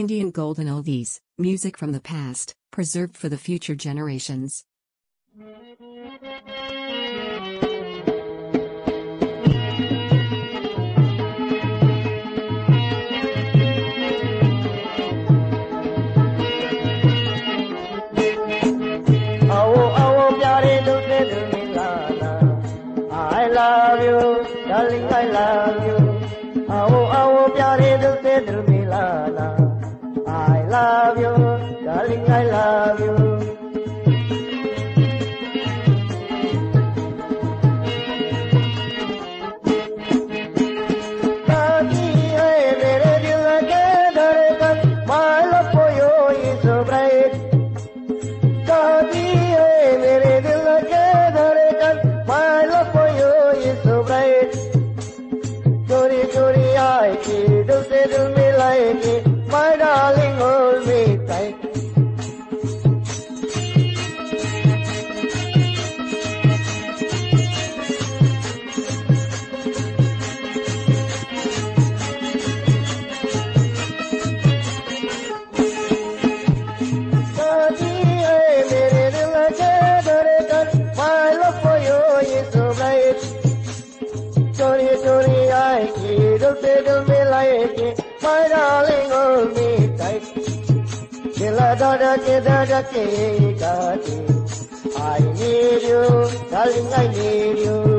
Indian golden oldies, music from the past, preserved for the future generations. I need you darling I need you.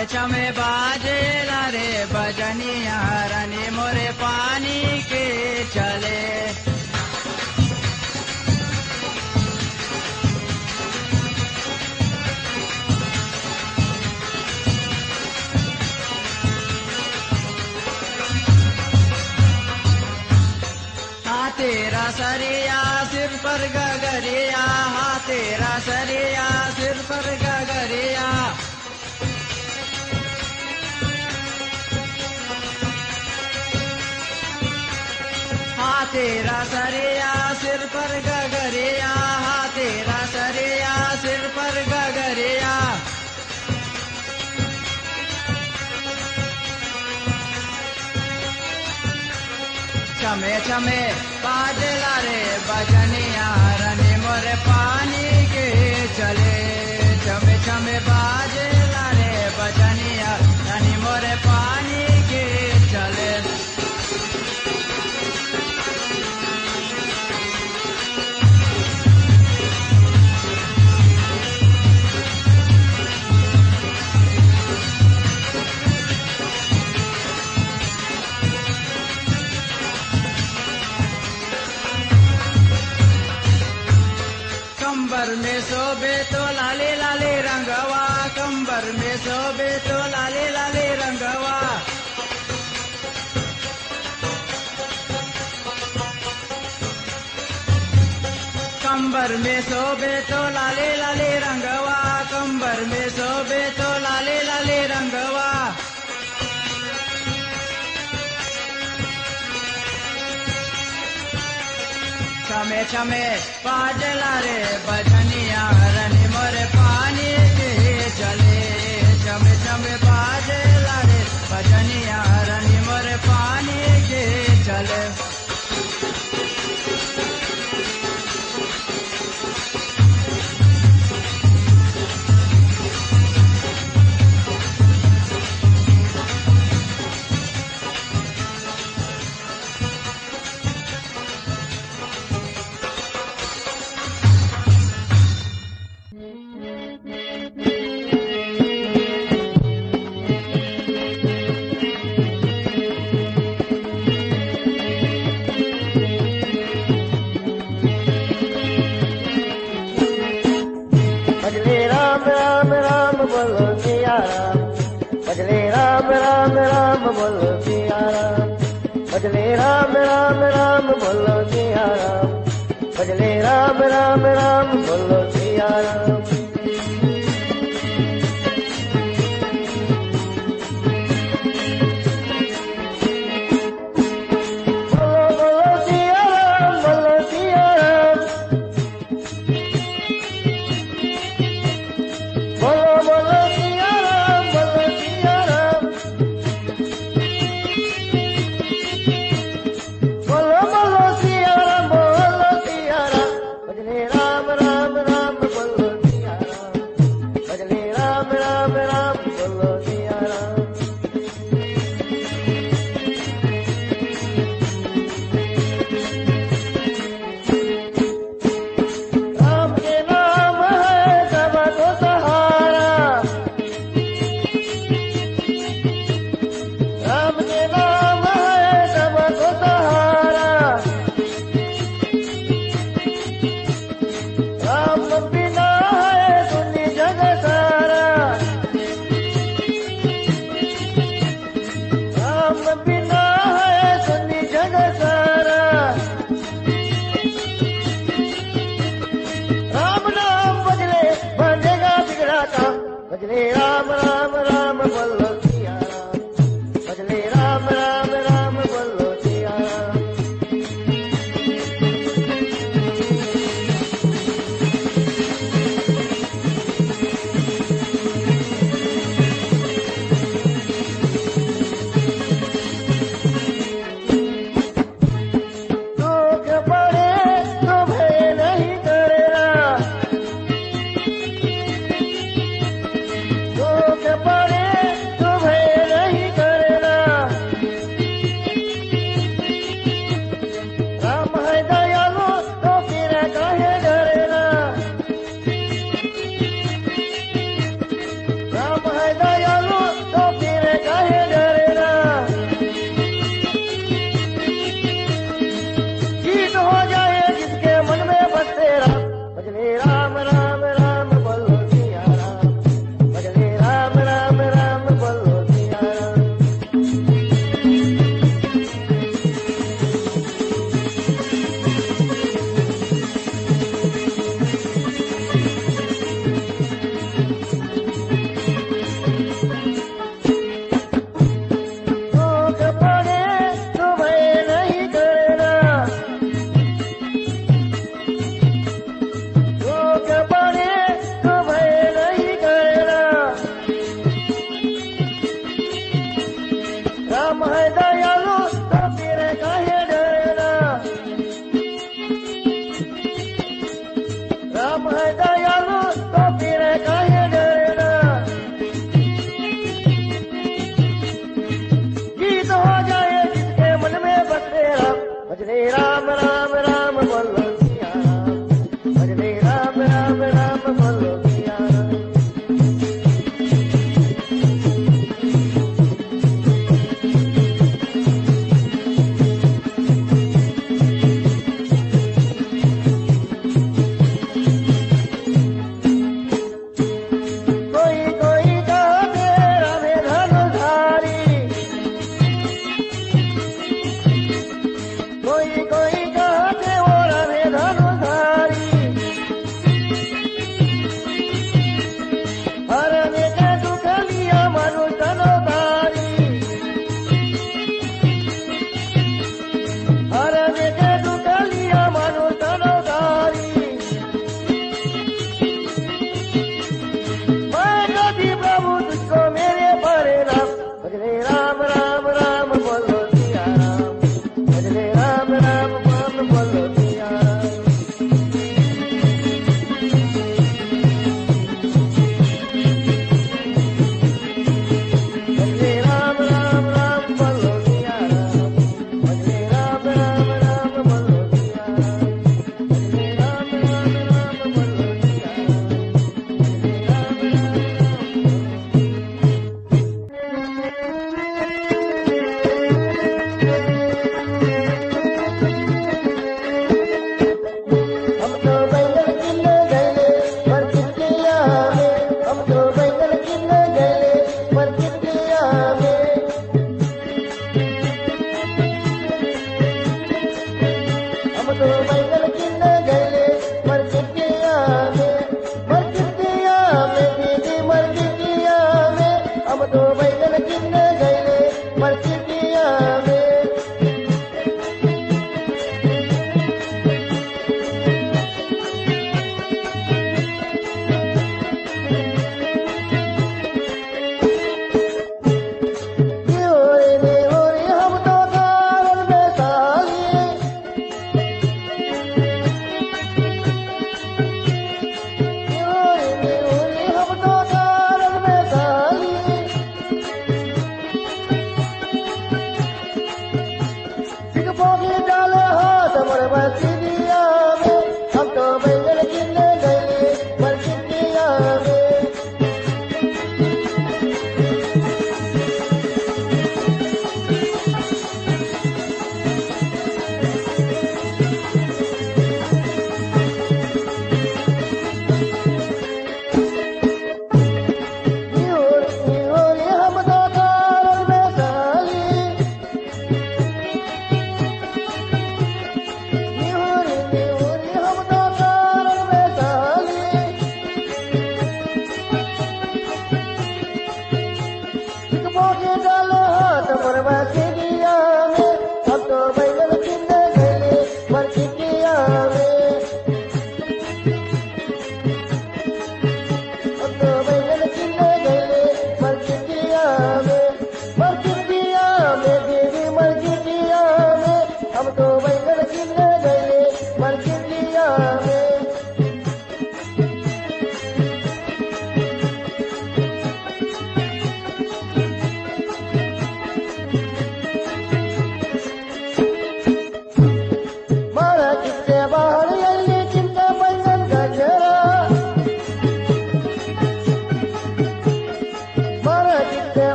मे बाजेले भजन चमे बादला रे बजनिया run मोर पानी के चले। चमे चमे बाजला रे बजनिया रन मोर पानी कंबर में सोबे तो लाले लाले रंगवा, कंबर में सोबे तो लाले लाले रंगवा। कंबर में सोबे तो लाले लाले रंगवा, कंबर में सोबे तो लाले लाले रंगवा। चमे चमे पाजला रे बजनिया भजले राम राम राम बोलो सिया राम। भजले राम राम राम बोलो सिया राम।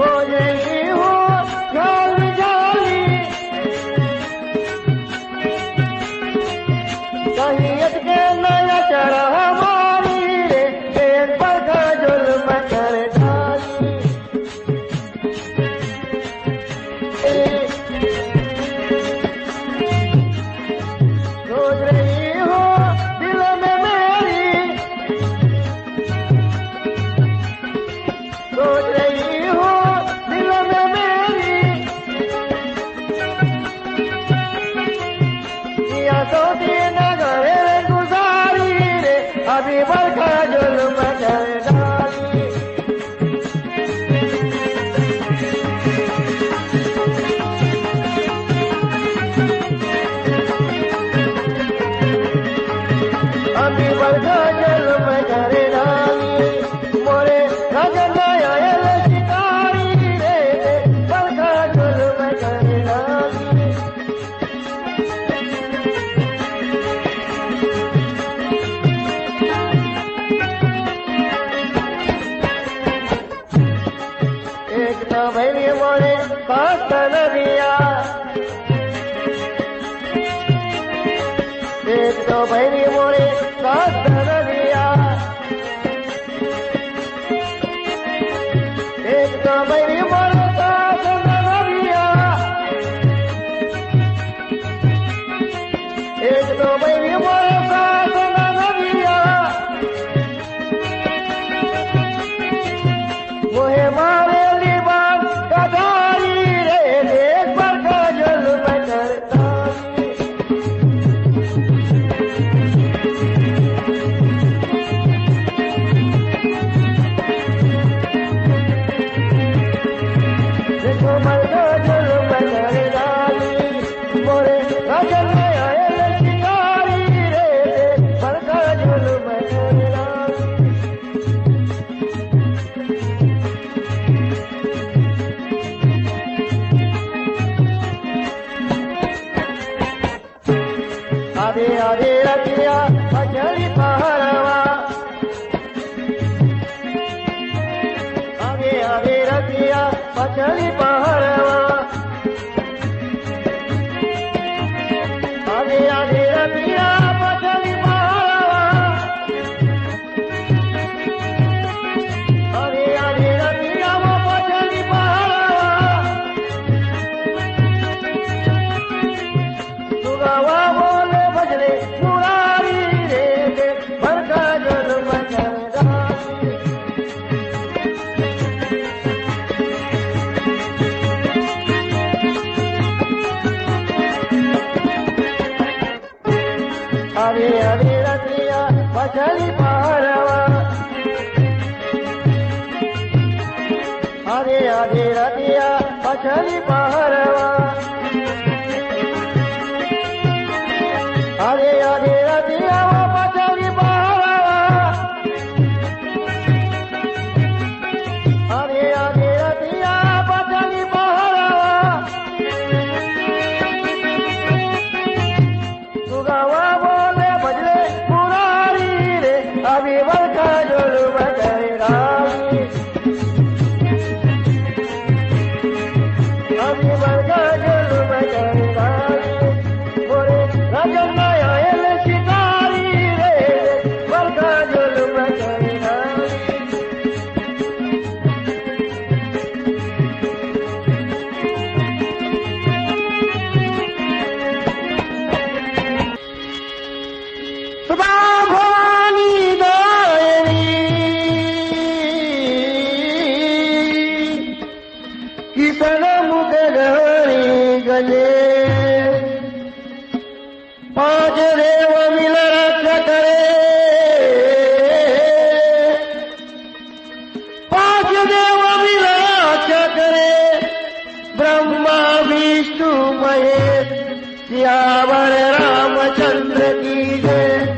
我认识。这里吧。देव विराज करे? ब्रह्मा विष्णु महेश सियावर रामचंद्र की जय।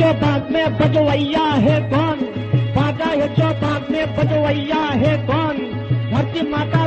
चौपाक में बजवैया है कौन? बाजा है चौपाक में बजवैया है कौन? धरती माता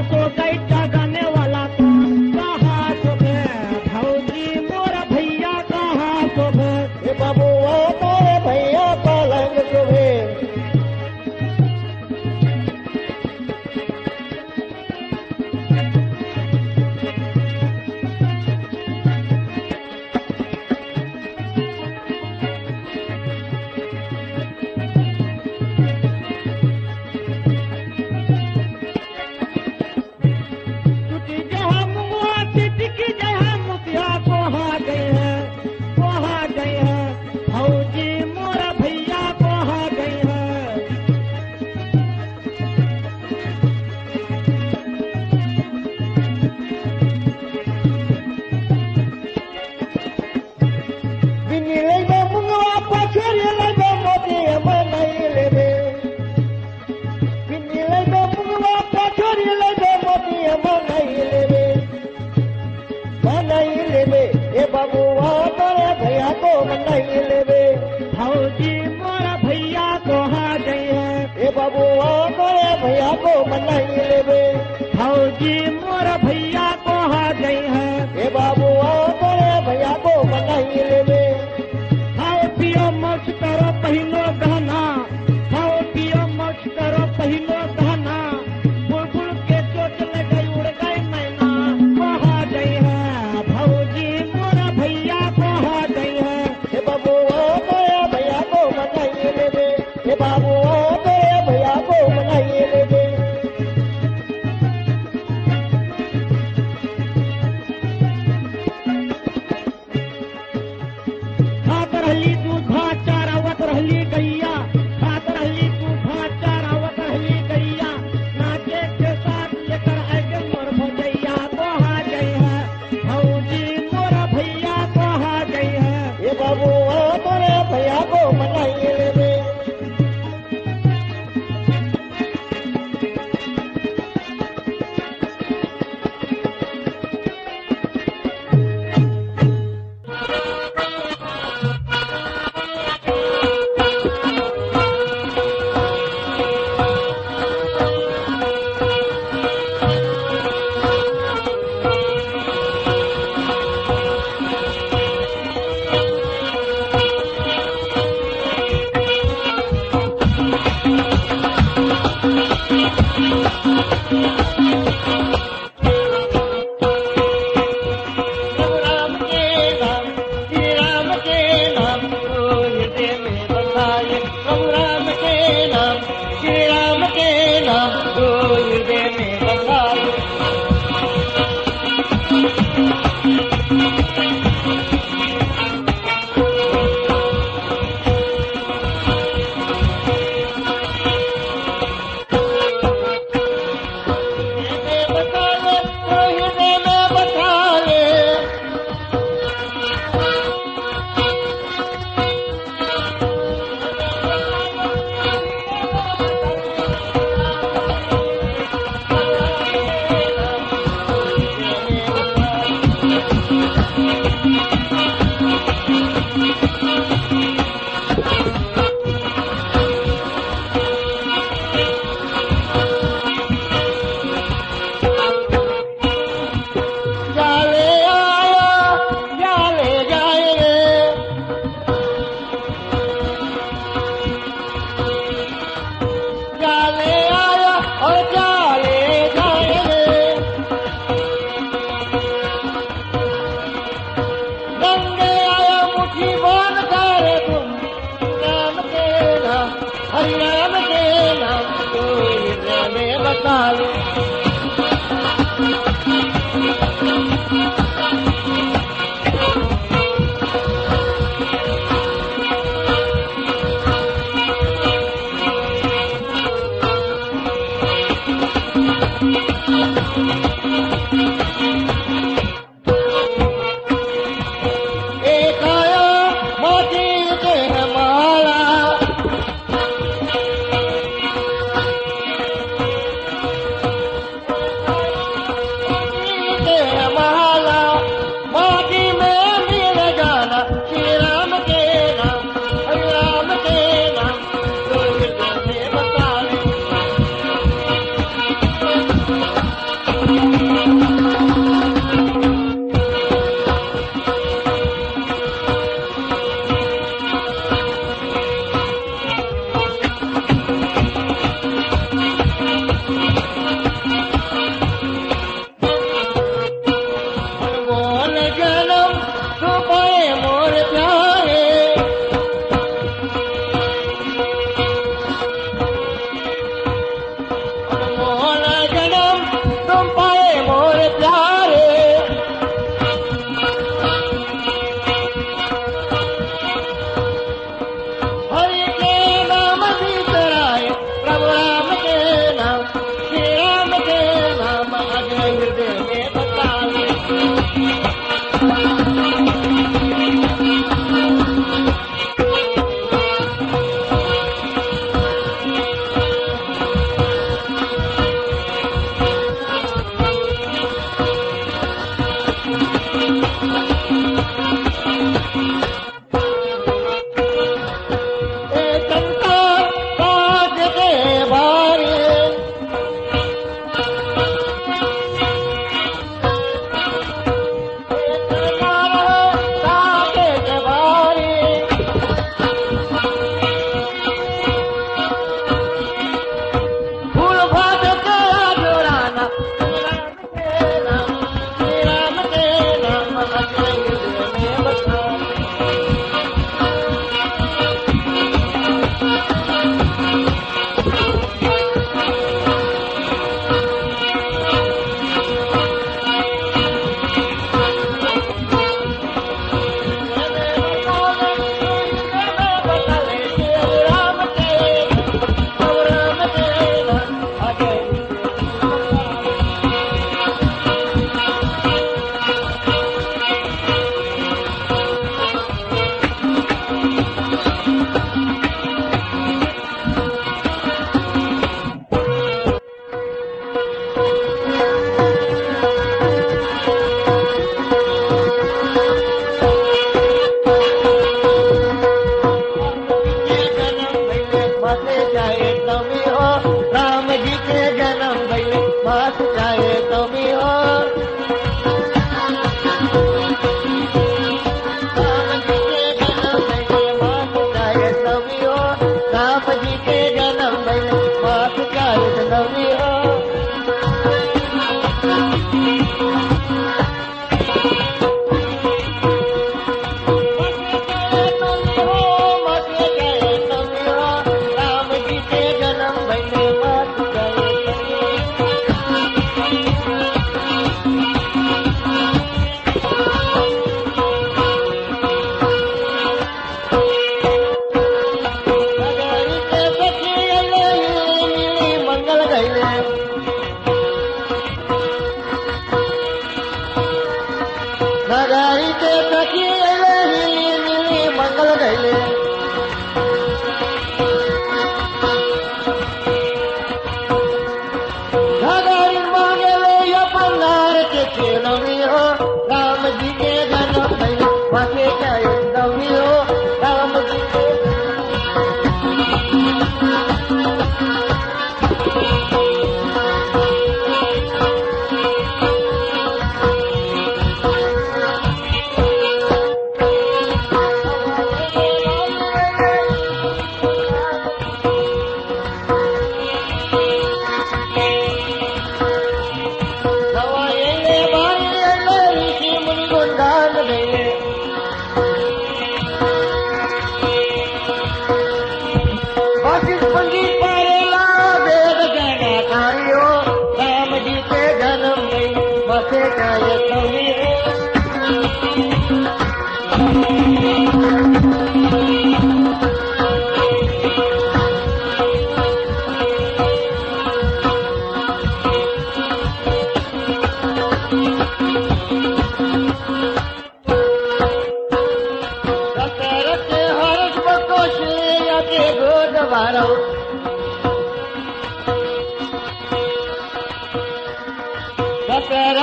Thank you.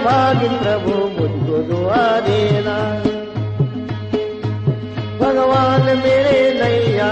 कभागिन प्रभु मुझको दुआ देना भगवान मेरे नैया